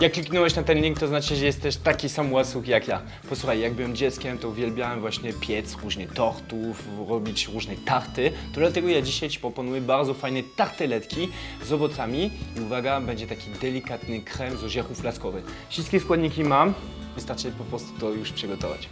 Jak kliknąłeś na ten link, to znaczy, że jesteś taki sam łasuch jak ja. Posłuchaj, jak byłem dzieckiem, to uwielbiałem właśnie piec różnych tortów, robić różne tarty. To dlatego ja dzisiaj Ci proponuję bardzo fajne tarteletki z owocami. I uwaga, będzie taki delikatny krem z orzechów laskowych. Wszystkie składniki mam, wystarczy po prostu to już przygotować.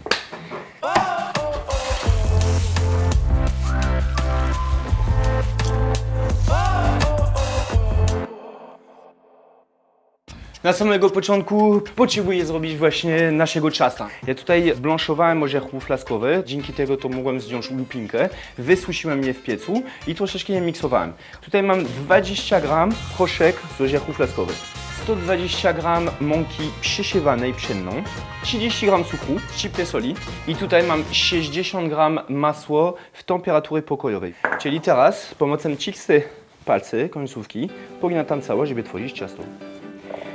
Na samego początku potrzebuję zrobić właśnie naszego ciasta. Ja tutaj blanszowałem orzechów laskowych, dzięki tego to mogłem zdjąć lupinkę, wysusiłem je w piecu i troszeczkę je miksowałem. Tutaj mam 20 gram proszek z orzechów laskowych. 120 gram mąki przysiewanej pszenną, 30 gram cukru, szczyptę soli i tutaj mam 60 gram masło w temperatury pokojowej. Czyli teraz pomocą czystej palcy, końcówki, poginatam całość, żeby tworzyć ciasto.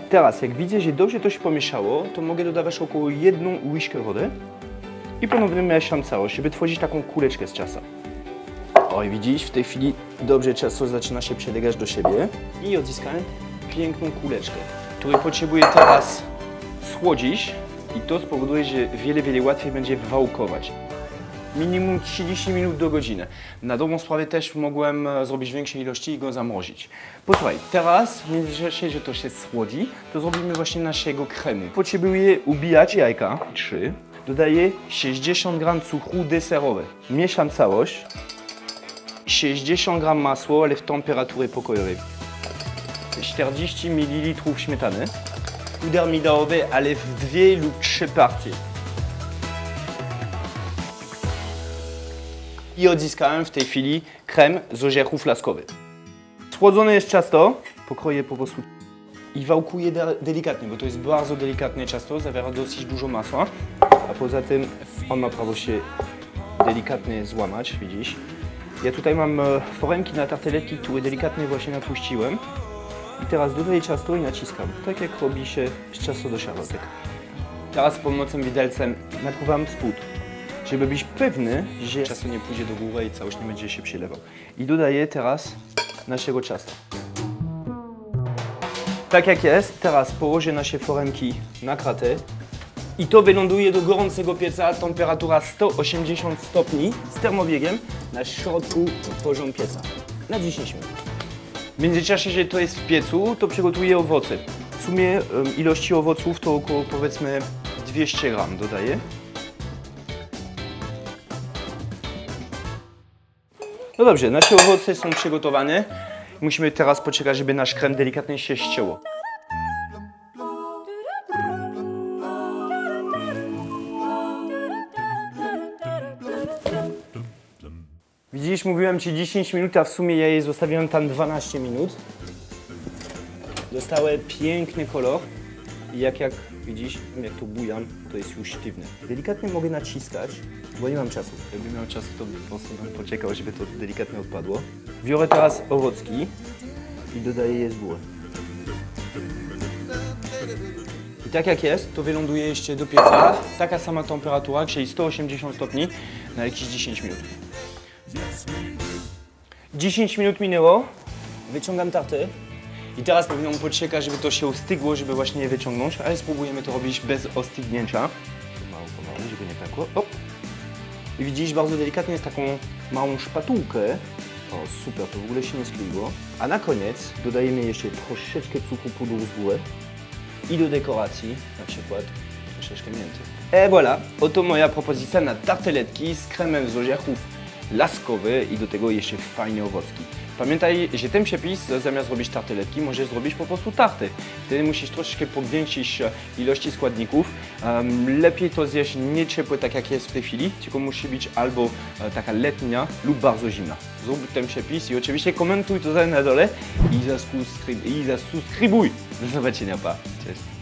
Teraz, jak widzę, że dobrze to się pomieszało, to mogę dodawać około jedną łyżkę wody i ponownie mieszam całość, żeby tworzyć taką kuleczkę z ciasta. Oj, widzisz, w tej chwili dobrze ciasto zaczyna się przelegać do siebie i odzyskałem piękną kuleczkę, której potrzebuję teraz schłodzić i to spowoduje, że wiele, wiele łatwiej będzie wałkować. Minimum 30 minut do godziny. Na dobrą sprawę też mogłem e, zrobić większej ilości i go zamrozić. Posłuchaj, teraz w międzyczasie, że to się słodzi, to zrobimy właśnie naszego kremu. Potrzebuję ubijać jajka, 3. Dodaję 60 g cukru deserowy. Mieszam całość. 60 g masło, ale w temperaturze pokojowej. 40 ml śmietany. Puder midałowy, ale w dwie lub trzy partie. I odzyskałem w tej chwili krem z orzechów laskowych. Schłodzone jest ciasto, pokroję po prostu i wałkuję de delikatnie, bo to jest bardzo delikatne ciasto, zawiera dosyć dużo masła, a poza tym on ma prawo się delikatnie złamać, widzisz. Ja tutaj mam e, foremki na tarteletki, które delikatnie właśnie natłuściłem i teraz dodaję ciasto i naciskam, tak jak robi się z ciasto do szarlotek. Teraz pomocą widelcem napływam spód żeby być pewny, że ciasto nie pójdzie do góry i całość nie będzie się przelewał. I dodaję teraz naszego ciasta. Tak jak jest, teraz położę nasze foremki na kratę i to wyląduje do gorącego pieca, temperatura 180 stopni z termobiegiem na środku poziom pieca na 10 minut. W międzyczasie, że to jest w piecu, to przygotuję owoce. W sumie um, ilości owoców to około powiedzmy 200 gram dodaję. No dobrze, nasze owoce są przygotowane. Musimy teraz poczekać, żeby nasz krem delikatnie się ścięło. Widzisz, mówiłem Ci 10 minut, a w sumie ja jej zostawiłem tam 12 minut. Dostały piękny kolor jak, jak widzisz, jak tu bujam, to jest już sztywne. Delikatnie mogę naciskać, bo nie mam czasu. Gdybym miał czas, to po prostu bym poczekał, żeby to delikatnie odpadło. Biorę teraz owocki i dodaję je z góry. I tak jak jest, to wyląduje jeszcze do pieca. Taka sama temperatura, czyli 180 stopni na jakieś 10 minut. 10 minut minęło. Wyciągam tartę. I teraz powinnam poczekać, żeby to się ostygło, żeby właśnie je wyciągnąć, ale spróbujemy to robić bez ostygnięcia. Pomału, pomału, żeby nie pękło. O! I widzisz, bardzo delikatnie jest taką małą szpatułkę. O, super, to w ogóle się nie skleiło. A na koniec dodajemy jeszcze troszeczkę cukru pudru z. I do dekoracji, na przykład troszeczkę mięty. E voilà, oto moja propozycja na tarteletki z kremem z orzechów laskowy i do tego jeszcze fajne owocki. Pamiętaj, że ten przepis zamiast robić tarteletki możesz zrobić po prostu tarty. Wtedy musisz troszeczkę powiększyć e, ilości składników. Lepiej to zjeść nie ciepłe tak jak jest w tej chwili, tylko musi być albo e, taka letnia lub bardzo zimna. Zrób ten przepis i oczywiście komentuj to na dole i zasubskrybuj. I zasubskrybuj. Do zobaczenia, pa. Cześć.